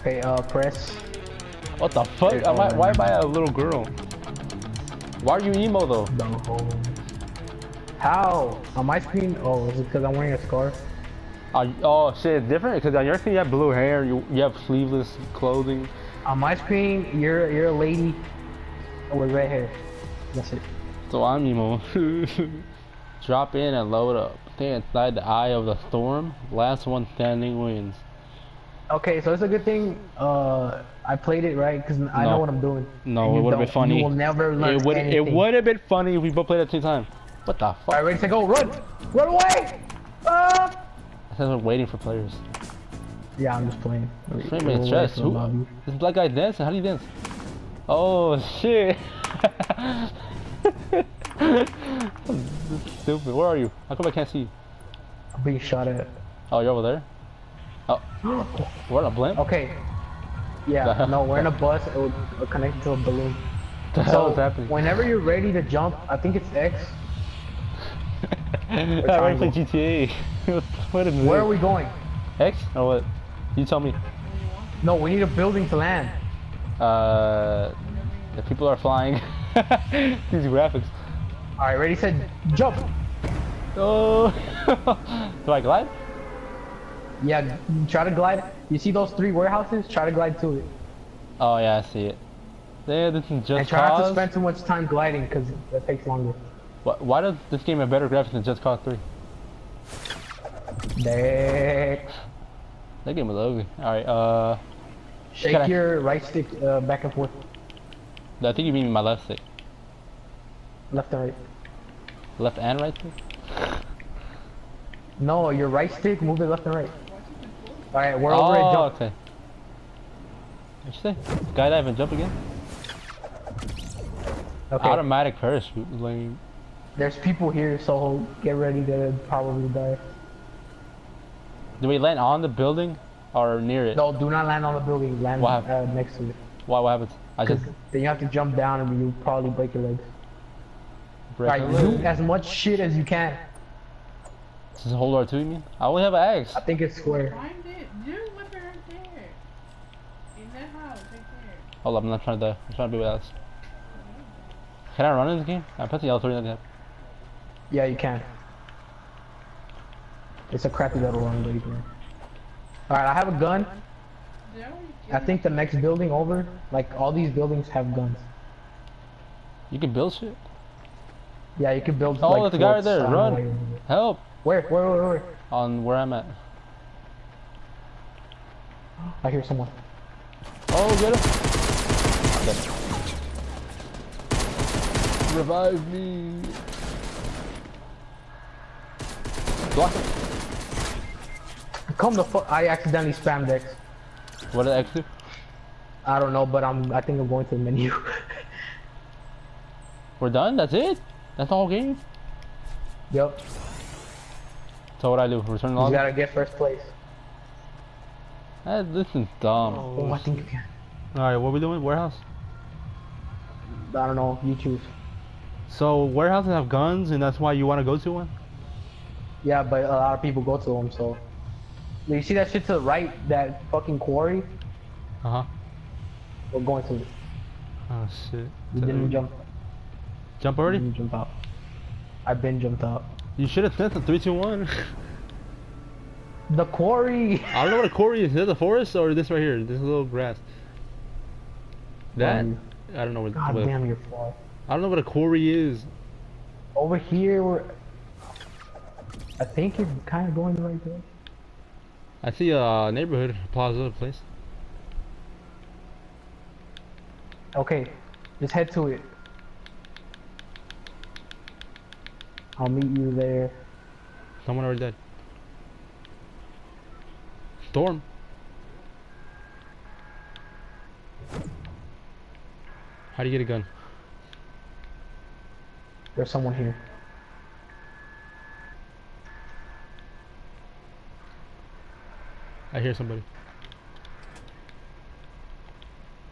Okay, uh, press. What the fuck? Am I, why am I a little girl? Why are you emo though? How? On my screen? Oh, is it because I'm wearing a scarf? Uh, oh shit, it's different because on your screen you have blue hair, you you have sleeveless clothing. On my screen, you're you're a lady with red hair. That's it. So I'm emo. Drop in and load up. Stay inside the eye of the storm. Last one standing wins. Okay, so it's a good thing. Uh, I played it right because I know what I'm doing. No, it would have been funny. You will never learn It would it would have been funny if we both played at the same time. What the fuck? Alright, ready to go. Run! Run away! Uh! I said we're waiting for players. Yeah, I'm just playing. Wait minute, wait stress. Who? lobby. This black guy dancing? How do you dance? Oh shit! stupid. Where are you? How come I can't see you? I'm being shot at. Oh, you're over there. Oh, we're on a blimp. Okay. Yeah, no, we're in a bus. It will connect to a balloon. The hell So, is happening? whenever you're ready to jump, I think it's X. I already played GTA. what is Where are we going? X or what? You tell me. No, we need a building to land. Uh, the people are flying. These graphics. Alright, ready, set, jump! Oh, do I glide? Yeah, try to glide. You see those three warehouses? Try to glide to it. Oh yeah, I see it. Yeah, this is just And try not to spend too much time gliding because that takes longer. Why, why does this game have better graphics than Just Cause 3? There. That game was ugly. Alright, uh, Shake I- your right stick uh, back and forth, I think you mean my left stick. left and right. Left and right stick? No, your right stick, move it left and right. Alright, we're over at oh, jump. okay. What'd you say? Skydive and jump again? Okay, Automatic parachute. Like, there's people here, so get ready to probably die. do we land on the building or near it? No, do not land on the building, land uh, next to it. Why, what happens? I Because just then you have to jump down and you probably break your legs. break Alright, my leg. loot as much shit as you can. This is hold R2, you mean? I only have an axe. I think it's square. Find it. Dude, what there? In that house, right there. Hold up, I'm not trying to die. I'm trying to be with us. Can I run in this game? I'm pressing L3 like that. Yeah, you can. It's a crappy little run, but you can. Alright, I have a gun. I think the next building over, like all these buildings have guns. You can build shit. Yeah, you can build. Oh, like, there's a guy right there, I don't know run. Help! Where? Where? Where? Where? On where I'm at. I hear someone. Oh, get him! I'm dead. Revive me! Block it. Come the fuck! I accidentally spammed X. What did X do? I don't know, but I'm. I think I'm going to the menu. We're done? That's it? That's the whole game? yep. So what I do? Return the You gotta get first place. Eh, this is dumb. Oh, I think you can. Alright, what are we doing? Warehouse? I don't know. You choose. So warehouses have guns and that's why you want to go to one? Yeah, but a lot of people go to them. So. You see that shit to the right? That fucking quarry? Uh-huh. We're going to it. Oh shit. You didn't jump. Jump You already? didn't jump out. I've been jumped out. You should have sent the 3, 2, 1. The quarry. I don't know what a quarry is. Is that a forest or this right here? This little grass. That? Um, I don't know what, God what damn, you're far. I don't know what a quarry is. Over here, we're. I think you're kind of going the right direction. I see a neighborhood plaza place. Okay, just head to it. I'll meet you there. Someone already dead. Storm. How do you get a gun? There's someone here. I hear somebody.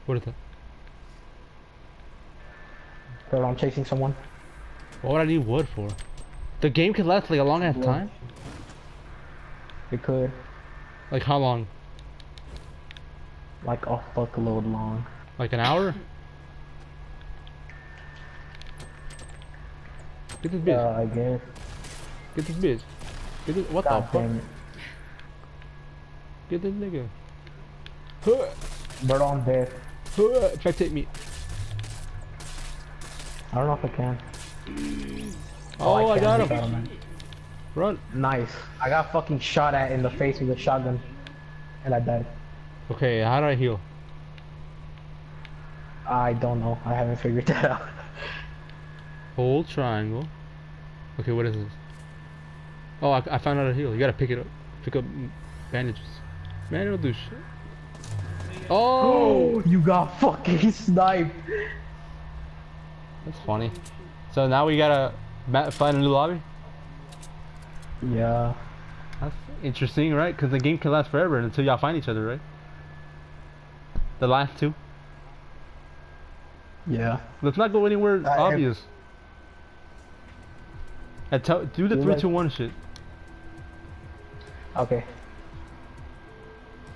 What is that? Bro, I'm chasing someone. What would I need wood for? The game could last like a long ass time? It could. Like how long? Like a fuckload long. Like an hour? Get this bitch. Yeah, I guess. Get this bitch. Get this. What God the fuck? it. Get this nigga. Bird on death. Try to take me. I don't know if I can. Oh, I, oh, can. got I him. Run. Nice. I got fucking shot at in the face with a shotgun. And I died. Okay, how do I heal? I don't know. I haven't figured that out. Hold triangle. Okay, what is this? Oh, I, I found out a heal. You gotta pick it up. Pick up bandages. Man, it'll do shit. Oh! you got fucking sniped. That's funny. So now we gotta find a new lobby? Yeah. That's interesting, right? Because the game can last forever until y'all find each other, right? The last two. Yeah. Let's not go anywhere I- obvious. And tell, do the Do three, like- two, one shit. Okay.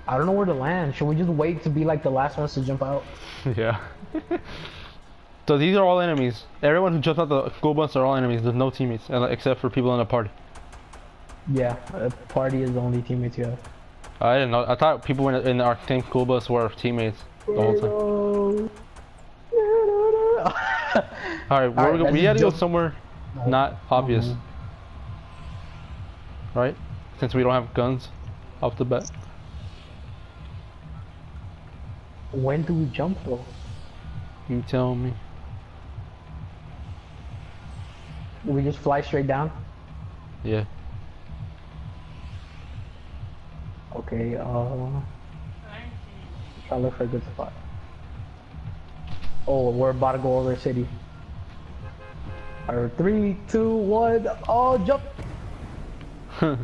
I don't know where to land. Should we just wait to be like the last ones to jump out? yeah. so these are all enemies. Everyone who jumps out the school bus are all enemies. There's no teammates, except for people in the party. Yeah. A party is the only teammates you have. I didn't know. I thought people in, in our same school bus were teammates the whole time. All right, we're, Alright, go- we gotta go jump- somewhere not obvious, Mhm. right? Since we don't have guns off the bat. when do we jump though? You tell me. Do we just fly straight down? Yeah. Okay, uh, try to look for a good spot. Oh, we're about to go over city. Alright, three, two, one, oh, jump! Go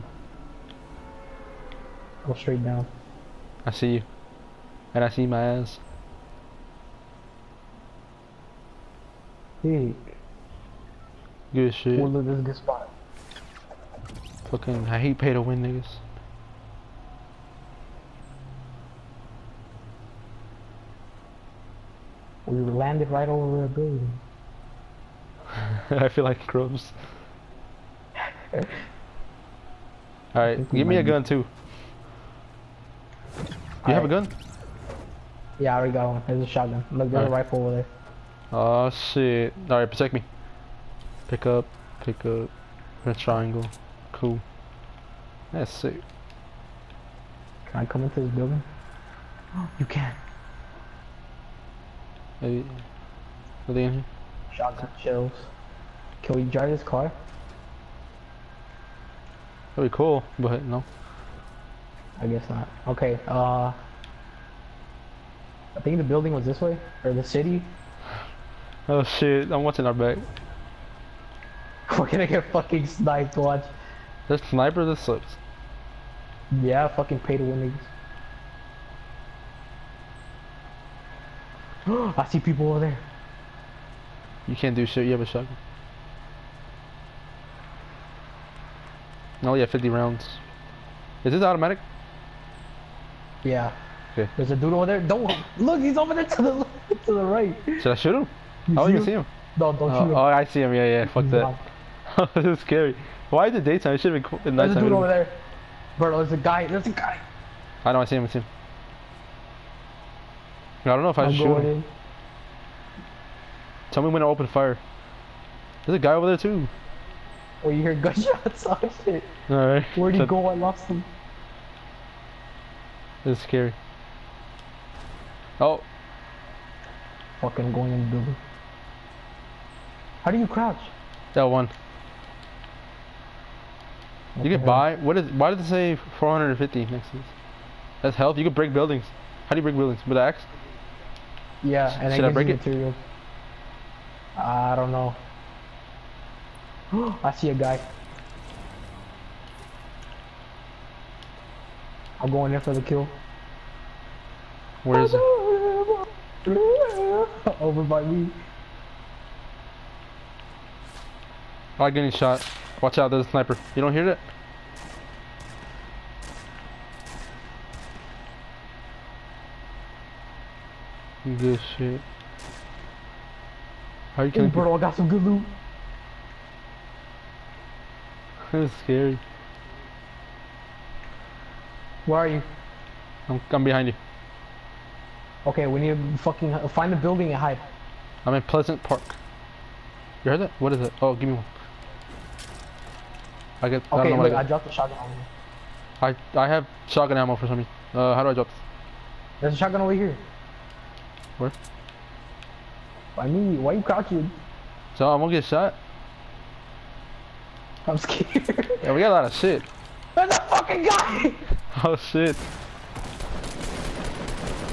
straight down. I see you. And I see my ass. Hey, Good shit. well, look, this good spot. Fucking, I hate pay to win niggas. We landed right over a building. I feel like grubs. Alright, give me a gun too. You have a gun? Yeah, I already got one. There's a shotgun. Look, there's a Alright. rifle over there. Oh shit. Alright, protect me. Pick up, pick up. Red triangle. Cool. That's sick. Can I come into this building? you can. Maybe. Are they in here? Shotgun shells. Can we drive this car? That'd be cool, but no. I guess not. Okay, uh... I think the building was this way, or the city. Oh shit, I'm watching our back. We're gonna get fucking sniped, watch. This sniper, this sucks. Yeah, fucking pay to win niggas. I see people over there. You can't do shit, you have a shotgun. Oh yeah, 50 rounds. Is this automatic? Yeah. Okay. There's a dude over there. Don't look. He's over there to the to the right. Should I shoot him? You I don't even see him. No, don't Oh, shoot him. oh, I see him. Yeah, yeah. Fuck that. this is scary. Why is it daytime? It should have been qu- There's a nighttime. dude over there. Bro, there's a guy. There's a guy. I know. I see him. I see him. I don't know if I I'm should shoot him. Tell me when to open fire. There's a guy over there too. Oh, you hear gunshots? Oh shit. All right. Where'd he go? I lost him. This is scary. Oh, Fucking going in the building. How do you crouch? that one. What You can buy. What is? Why did it say 450 next to this? That's health. You can break buildings. How do you break buildings? With axe? Yeah, and Should I gives break you it? materials. I don't know. I see a guy. I'm going in for the kill. Where is it? Over by me. I'm getting shot. Watch out, there's a sniper. You don't hear that? Good shit. How are you Hey, killing people? bro, I got some good loot. That's scary. Where are you? I'm, I'm behind you. Okay, we need to fucking find a building and hide. I'm in Pleasant Park. You heard that? What is it? Oh, give me one. I get. I Okay, know look, I I dropped the shotgun on you. I I have shotgun ammo for some reason. Uh, how do I drop this? There's a shotgun over here. Where? I mean, why you crouching? So I'm gonna get shot. I'm scared. Yeah, we got a lot of shit. There's a fucking guy! Oh shit.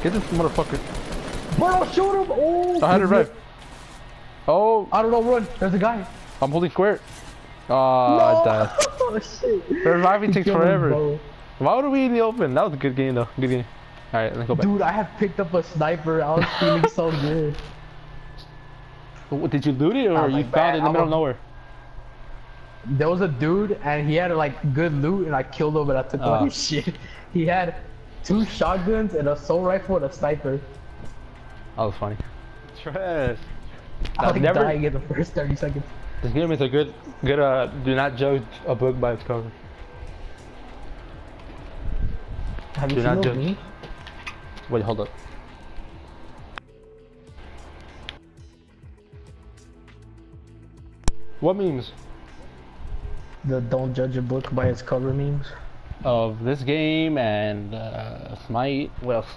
Get this motherfucker. Bro, shoot him! Oh, I had it right. Oh, I don't know, run. There's a guy. I'm holding square. Oh, I died. Oh, shit. Reviving takes forever. Why would we in the open? That was a good game though. Good game. Alright, let's go back. Dude, I have picked up a sniper. I was feeling so good. Did you loot it or Oh you my found it in the middle of I'm a- nowhere? There was a dude, and he had like good loot, and I killed him, and I took all Ah. his shit. He had two shotguns, and a assault rifle, and a sniper. That was funny. Trash. I I've like never- dying in the first 30 seconds. This game is a good, good. Uh, do not judge a book by its cover. Have you Do seen not those judge. memes? Wait, hold up. What memes The don't judge a book by its cover memes. of this game and uh, Smite? What else?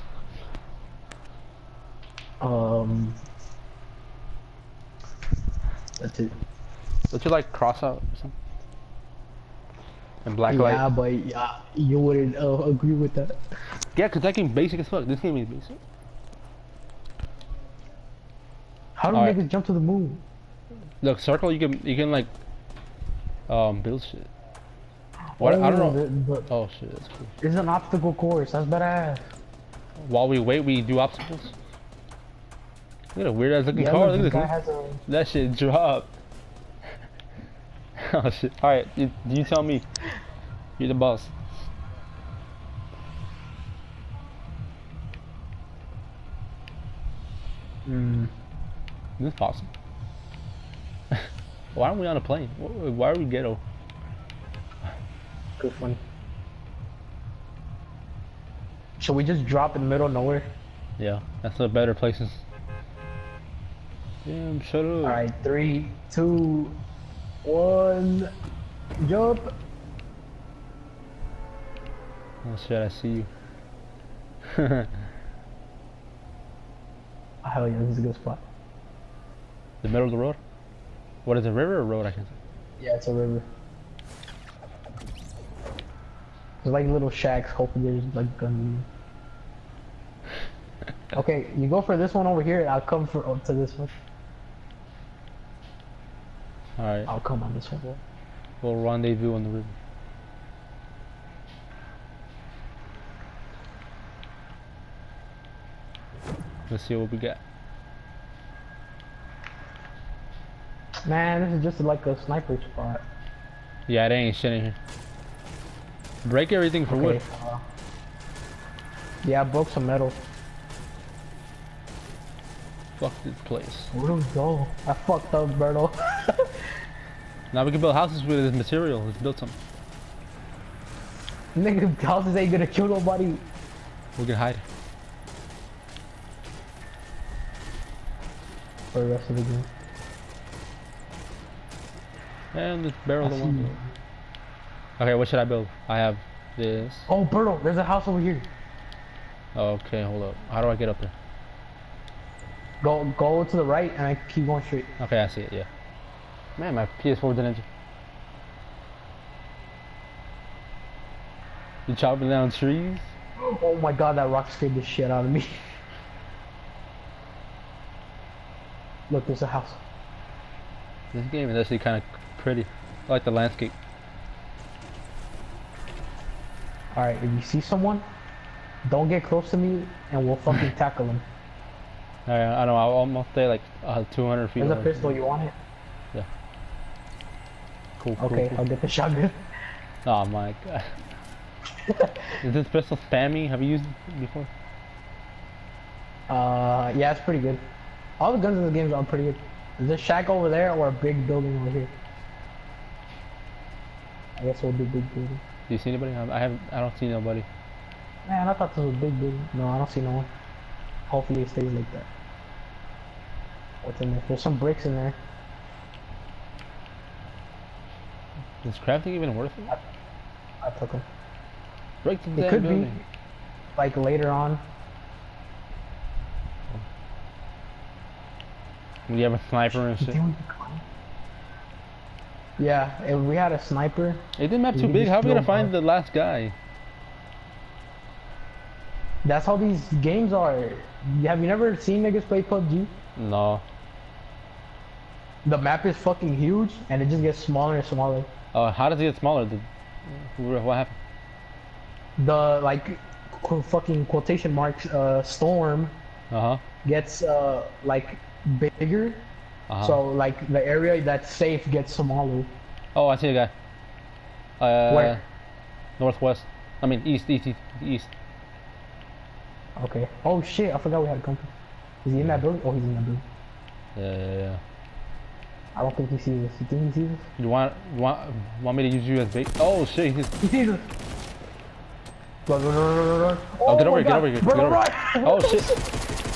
Um, that's it. Don't you like Crossout or something? And blacklight? Yeah, but yeah, you wouldn't uh, agree with that. Yeah, cause that game basic as fuck. This game is basic. How do Alright. niggas jump to the moon? Look, circle. You can you can like um build shit. What I don't Oh, know. Oh shit, that's cool. it's an obstacle course. That's badass. While we wait, we do obstacles. Look at a weird ass looking Yeah, car. look, Look at this. a. That shit dropped. oh shit. Alright, you, you tell me. You're the boss. Mm. Is this possible? Why aren't we on a plane? Why are we ghetto? Good fun. Should we just drop in the middle of nowhere? Yeah, that's the better places. Damn, shut up. Alright, three, two, one, jump. Oh shit, I see you. Hell yeah, this is a good spot. the middle of the road? What is it, river or road? I can say. Yeah, it's a river. There's like little shacks. Hopefully, there's like um, gun. okay, you go for this one over here. and I'll come for oh, to this one. Alright, I'll come on this one. we'll rendezvous on the river. Let's see what we got. Man, this is just like a sniper spot. Yeah, it ain't shit in here. Break everything for wood. Uh, yeah, I broke some metal. Fuck this place. Where do we go? I fucked up, Berto. Now we can build houses with this material. Let's build some. Nigga, houses ain't gonna kill nobody. We can hide. For the rest of the game. And barrel the one. Okay, what should I build? I have this. Oh, Berto, there's a house over here. Okay, hold up. How do I get up there? Go, go to the right, and I keep going straight. Okay, I see it, yeah. Man, my PS4 didn't. You chopping down trees? Oh my god, that rock scared the shit out of me. Look, there's a house. This game is actually kind of pretty. I like the landscape. Alright, if you see someone, don't get close to me, and we'll fucking tackle them. I, I know, I'll almost stay like uh, 200 feet There's a pistol, you want it? Cool, cool, Okay, cool. I'll get the shotgun. Oh my god. Is this pistol spammy? Have you used it before? Uh, yeah, it's pretty good. All the guns in the games are pretty good. Is there shack over there or a big building over here? I guess we'll do big building. Do you see anybody? I I have. I don't see nobody. Man, I thought this was a big building. No, I don't see no one. Hopefully it stays like that. What's in there? There's some bricks in there. Is crafting even worth it? I took them. Break the It could be. Like later on. You have a sniper and shit. Yeah, if we had a sniper, It didn't map too big. How are we gonna find the last guy? that's how these games are. Have you never seen niggas play PUBG? No. The map is fucking huge and it just gets smaller and smaller. Uh, how does it get smaller? The, what happened? The like qu- fucking quotation marks uh storm Uh huh. gets uh like bigger. Uh-huh. So like the area that's safe gets smaller. Oh, I see a guy. Uh, Where? Northwest. I mean, east, east, east, east. Okay. Oh shit, I forgot we had a company. Is he in that building? Oh, he's in that building. Yeah, yeah, yeah. I don't think he sees us. You think he sees us? You want, you want, want me to use you as bait? Oh shit! He's, He sees us. Run, run, run, run, run. Oh, get my over here, get over here, get over here! oh shit!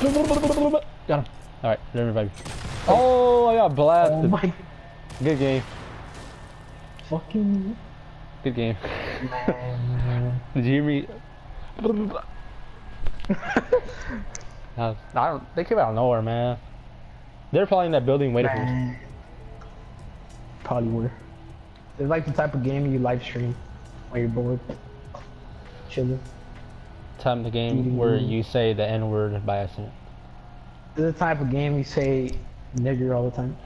Got him. All right, let me revive you. Oh, I got Oh blasted. my Good game. fucking Good game. man. Did you hear me? I don't. They came out of nowhere, man. They're probably in that building waiting for us. Man. Probably were. It's like the type of game you live stream when you're bored. Chilling. Time the game where mm-hmm. you say the N word by accident. The type of game you say nigger all the time.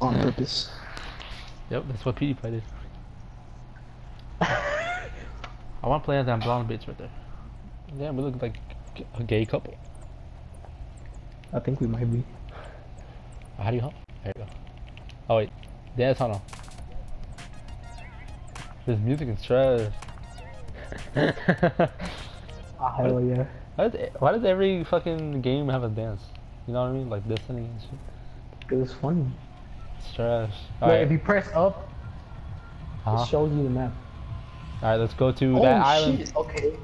On purpose. Yep, that's what PewDiePie did. I want to play as that blonde bitch right there. Yeah, we look like a gay couple. I think we might be. How do you hop? There you go. Oh wait, dance tunnel. This music is trash. Ah, hell yeah. why, does, why does every fucking game have a dance? You know what I mean? Like Destiny and shit. It was funny. It's trash. Wait, Alright, if you press up, uh-huh. it shows you the map. Alright, let's go to oh that island. okay.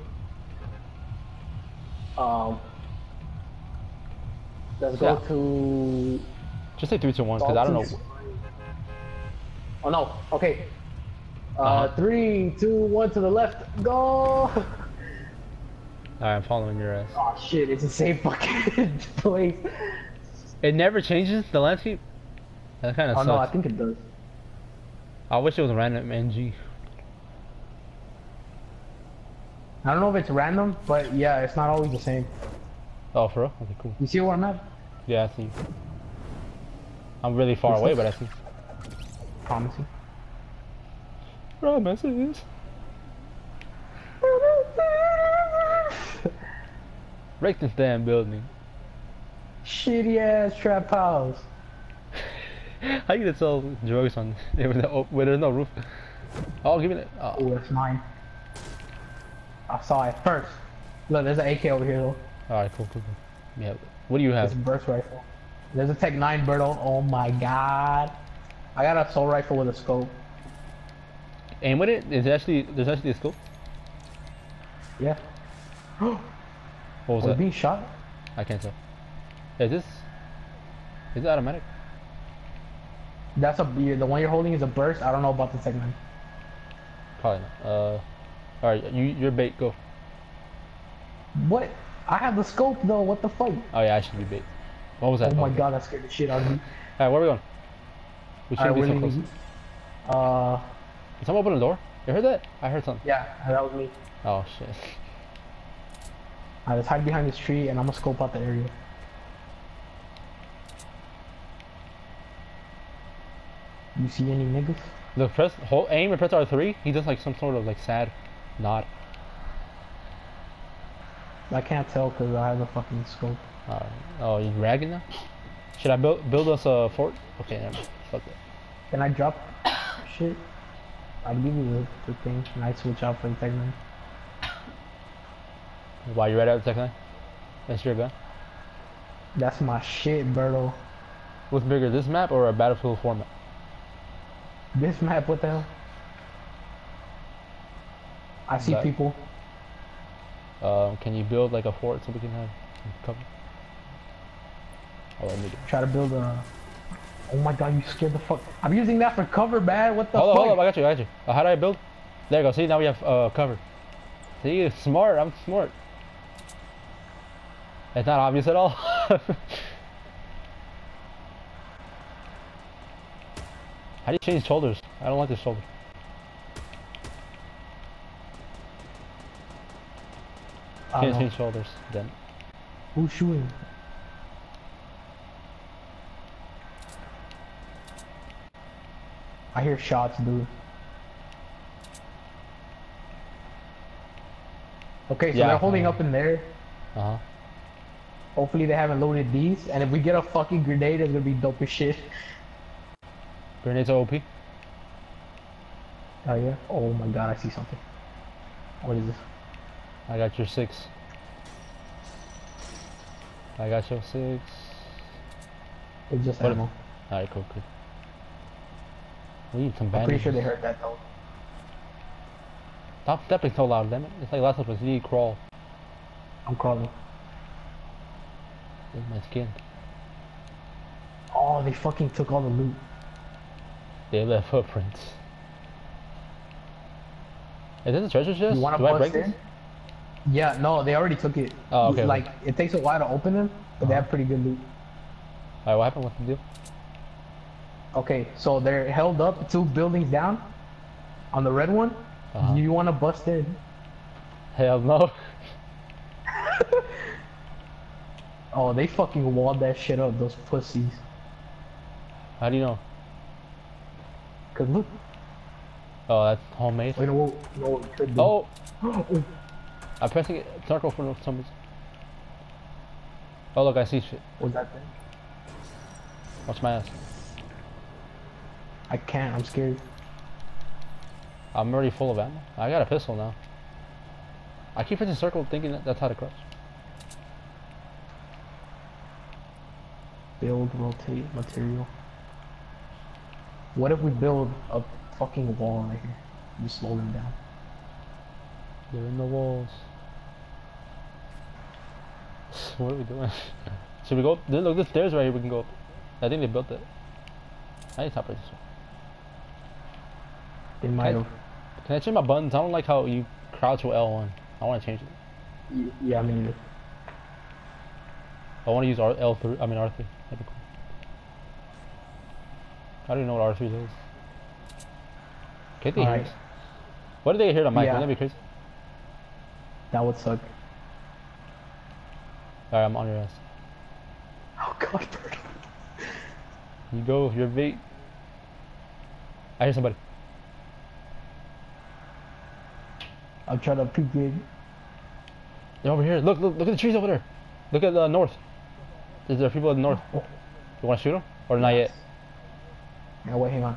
Um, let's go to. Just say 3, 2, 1, because I don't know. Oh no, okay. Uh, Uh-huh. three, two, one to the left, go! Alright, I'm following your ass. Oh shit, it's the same fucking place. It never changes the landscape? That kind of Oh sucks. no, I think it does. I wish it was random NG. I don't know if it's random, but yeah, it's not always the same. Oh, for real? Okay, cool. You see where I'm at? Yeah, I see. I'm really far What's away, this? but I see. Promising. Promises. Break this damn building. Shitty ass trap house. How you gonna sell drugs on where there- there's no roof? Oh, give me that. Oh. Oh, that's mine. I saw it first. Look, there's an AK over here though. Alright, cool, cool, cool. Yeah. What do you have? It's have? a burst rifle. There's a Tech 9 Berto. Oh my god. I got a soul rifle with a scope. Aim with it? Is it actually there's actually a scope? Yeah. What was We're that? being shot? I can't tell. Is this is it automatic? That's a the one you're holding is a burst. I don't know about the Tech 9. Probably not. Uh alright, you your bait, go. What? I have the scope though. What the fuck? Oh yeah, I should be bait. What was that? Oh my Okay. god, that scared the shit out of me. Alright, where are we going? We shouldn't be so close. leaving. Uh, someone open the door? You heard that? I heard something. yeah, that was me. Oh shit. I just hide behind this tree and I'm gonna scope out the area. You see any niggas? Look, press hold aim and press R3. He does like some sort of like sad nod. I can't tell because I have the fucking scope. Alright. Oh, you ragging now? Should I build build us a fort? Okay, never mind. Fuck that. Can I drop shit? I'll give you the, the thing and I switch out for the Tech 9. Why you ready out the second line? That's your gun. That's my shit, Berto. What's bigger, this map or a Battlefield format? This map, what the hell? I see people. Um, can you build like a fort so we can have cover? Oh, let me do. Try to build a. Oh my god, you scared the fuck. I'm using that for cover, man. What the Hold up, fuck? hold up, I got you, I got you. Uh, how do I build? There you go. See, now we have uh, cover. See, smart. I'm smart. It's not obvious at all. how do you change shoulders? I don't like this shoulder. I Can't change shoulders. Then Who's shooting? I hear shots, dude. Okay, so Yeah, they're holding uh, up in there. uh huh. Hopefully they haven't loaded these, and if we get a fucking grenade, it's gonna be dope as shit. Grenades are OP. Oh yeah? Oh my god, I see something. What is this? I got your six. I got your six. It's just What- ammo. Alright, cool, cool. We need some I'm pretty sure they heard that though. Stop stepping so loud, damn it. It's like last episode, you need to crawl. I'm crawling. With my skin. Oh, they fucking took all the loot. They left footprints. Is this a treasure chest? You wanna Do I break this? Yeah, no, they already took it. Oh, okay, Like, it takes a while to open them, but they Uh-huh. have pretty good loot. Alright, what happened? What's the deal? Okay, so they're held up two buildings down. On the red one, Uh-huh. you want to bust in. Hell no. Oh, they fucking walled that shit up, those pussies. How do you know? Cause look, Oh, that's homemade. you know what, you know what we could. Oh, Oh, I'm pressing it. Circle for some reason. Oh, look, I see shit. What's that thing? Watch my ass. I can't, I'm scared. I'm already full of ammo. I got a pistol now. I keep pressing circle thinking that that's how to crouch. Build, rotate, material. What if we build a fucking wall right here? You slow them down. They're in the walls. What are we doing? Should we go? up- Look, there's stairs right here. We can go. up. I think they built it. I need to right this one. They might have. Can I change my buttons? I don't like how you crouch with L1. I want to change it. Y- Yeah, I mean, I want to use R L3. I mean R3. That'd be cool. I don't even know what R3 is. Can't they hear Alright. us? What did they hear the mic? Yeah. Wouldn't that be crazy? that would suck. Alright, I'm on your ass. Oh god, Bird. You go, you're bait. I hear somebody. I'm trying to peek in. They're over here. Look, look, look at the trees over there. Look at the north. Is there people in the north? Oh, You want to shoot them? Or not yet? now wait, hang on.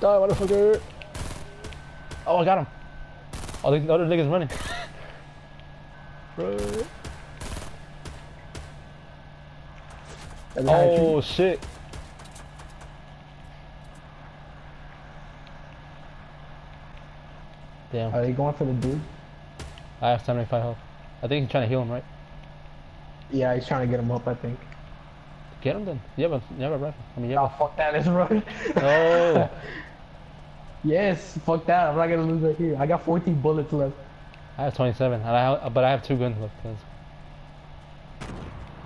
Die, motherfucker! Oh, I got him. Oh, the other nigga's running. Bro. There's a high tree. Oh, shit. Damn. Are they going for the dude? I have 75 health. I think he's trying to heal him, right? Yeah, he's trying to get him up, I think. Get him then. You have a, you have a rifle. I mean, you Oh, have fuck that, let's run. a... Oh! yes, fuck that. I'm not gonna lose right here. I got 14 bullets left. I have 27, and I have, but I have two guns left. That's-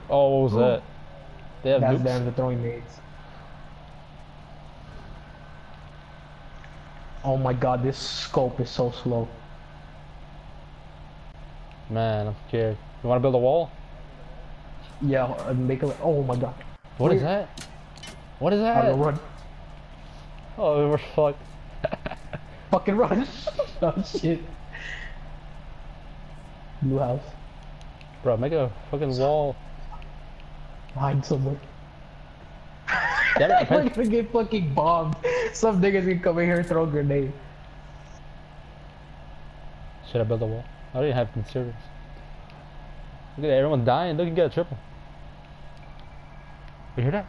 Oh, what was Ooh. that? They have That's nukes? them, they're throwing nades. Oh my god, this scope is so slow. Man, I'm scared. You want to build a wall? Yeah, uh, make a. Oh my god. What is Where- that? What is that? know, run. Oh, we're fucked. Fucking run. oh shit. Blue house. Bro, make a fucking wall. Hide somewhere. It, We're gonna get fucking bombed. Some niggas gonna come in here and throw a grenade. Should I build a wall? I already have materials. Look at that, everyone's dying. Look, you get a triple. You hear that?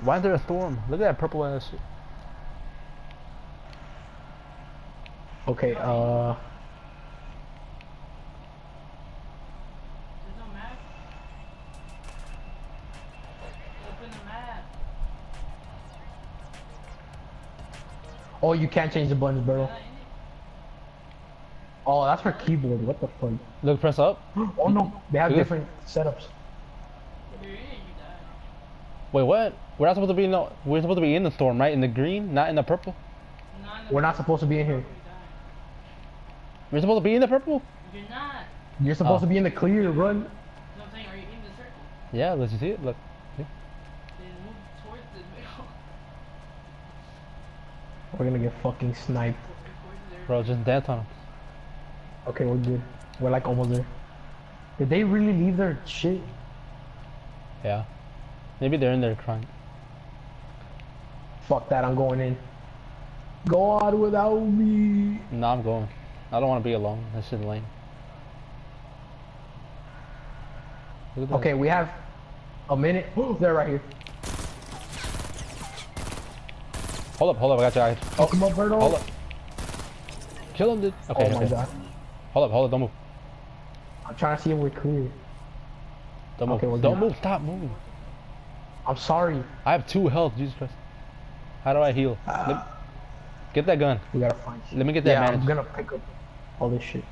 Why is there a storm? Look at that purple ass shit. Okay, uh, oh, you can't change the buttons, bro. Not in it. Oh, that's for keyboard. What the fuck? Look, press up. Oh no, they have Look different setups. If you're in it, you die. Wait, what? We're not supposed to be in the. We're supposed to be in the storm, right? In the green, not in the purple. Not in the We're not supposed to be in here. We're supposed to be in the purple. You're not. You're supposed Oh. to be in the clear, run. You I'm saying? Are you in the circle? Yeah, let's you see it. Look. Then move towards the middle. We're gonna get fucking sniped. Bro, just death on him. Okay, we're good. We're like almost there. Did they really leave their shit? Yeah. Maybe they're in there crying. Fuck that, I'm going in. Go on without me. No, I'm going. I don't want to be alone. This is lame. Okay, we have a minute. They're right here. Hold up, hold up. I got you. I got you. Oh, come on, Berto. Hold up. Kill him, dude. Okay, oh my okay. god. Hold up, hold up. Don't move. I'm trying to see if we're clear. Don't move. Okay, don't move. Stop moving. I'm sorry. I have two health. Jesus Christ. How do I heal? Ah. Let- get that gun. We gotta find shit. Let me get that yeah, bandage. I'm gonna pick up all this shit.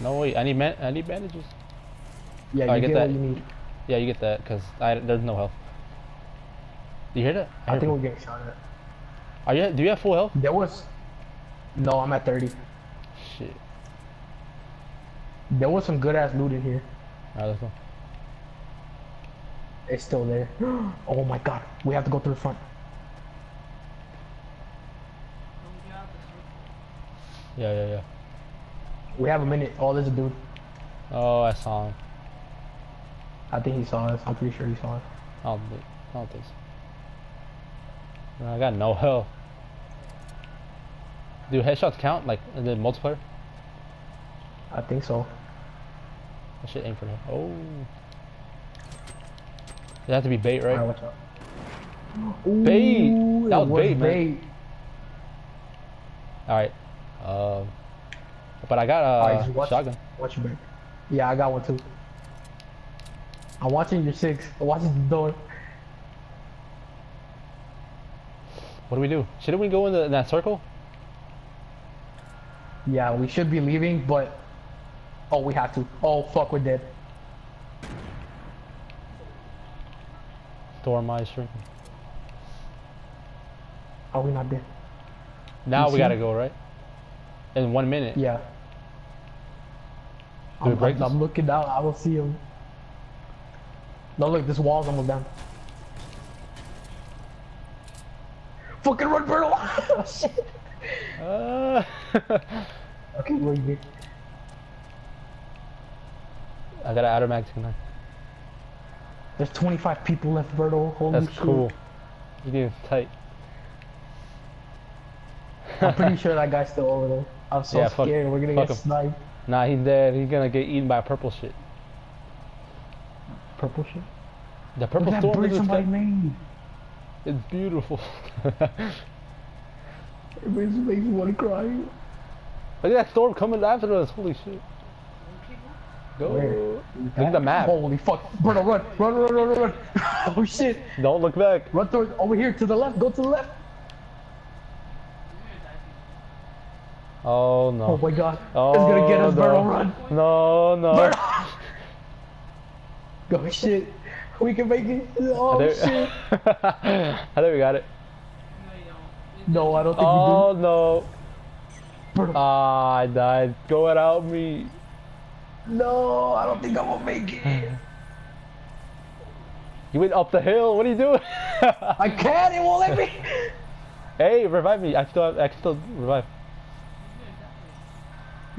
No way, I need man. I need bandages. Yeah, Alright, you get get, that. you need. Yeah, you get that because I there's no health. You hear that? I heard think we're getting shot at. Are you? Do you have full health? There was. No, I'm at 30. Shit. There was some good ass loot in here. Alright, let's go. It's still there. oh my god. We have to go through the front. Don't get out the circle. Yeah, yeah, yeah. We have a minute. Oh, there's a dude. Oh, I saw him. I think he saw us. I'm pretty sure he saw us. I don't, think- I don't think so. I got no health. Do headshots count? Like in the multiplayer? I think so. I should aim for him. Oh. It have to be bait, right? Watch out. Bait! That it was bait, man. bait. Alright. Um. but I got a watch- shotgun. Watch your back. Yeah, I got one too. I'm watching your six. I'm watching the door. What do we do? Shouldn't we go in, the, in that circle? Yeah, we should be leaving, but oh, we have to. Oh fuck, we're dead. Storm eyes shrinking. Are we not dead? Now You we gotta go, right? In one minute. Yeah. I'm, break I'm. I'm looking down. I don't see him. No, look, this wall's almost down. Fucking run, Berto! Oh, shit. Uh, Okay, we're good. I got an automatic gun. There's 25 people left, Berto. Holy That's shit. cool. You getting tight. I'm pretty sure that guy's still over there. I'm so Yeah, fuck- scared. We're gonna get him. sniped. Nah, he's dead. He's gonna get eaten by purple shit. Purple shit. The Look purple at that storm bridge is somebody made. It's beautiful. It makes, me want to cry. Look at that storm coming after us. Holy shit. Go. Look at the map. Holy fuck. Berto, run. Run, run, run, run, run. oh shit. Don't look back. Run through over here to the left. Go to the left. Oh no. Oh my god. Oh, it's gonna oh, get us, no. Berto. Run. No, no. Berto. Go shit. We can make it. Oh I shit. think, I think we got it. No, I don't think Oh no. we do. Berto. Ah, I died. Go without me. No, I don't think I'm gonna make it. You went up the hill. What are you doing? I can't. It won't let me. hey, revive me. I still have, I can still revive.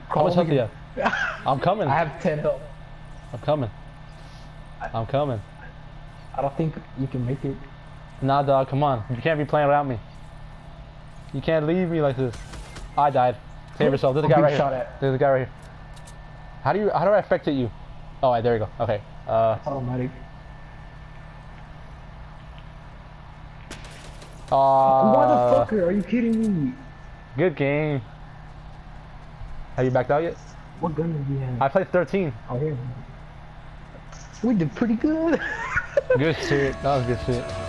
How much health do you have? I'm coming. I have 10 health. I'm coming. I'm coming. I don't think you can make it. Nah, dog, come on. You can't be playing without me. You can't leave me like this. I died. Save yourself. There's a guy right here. at. There's a guy right here. How do you? How do I affect it? you? Oh, right, there you go. Okay. Uh. Automatic. Uh. Motherfucker, are you kidding me? Good game. Have you backed out yet? What gun did you have? I played 13. Oh, here. We did pretty good. Good shit. That was good shit.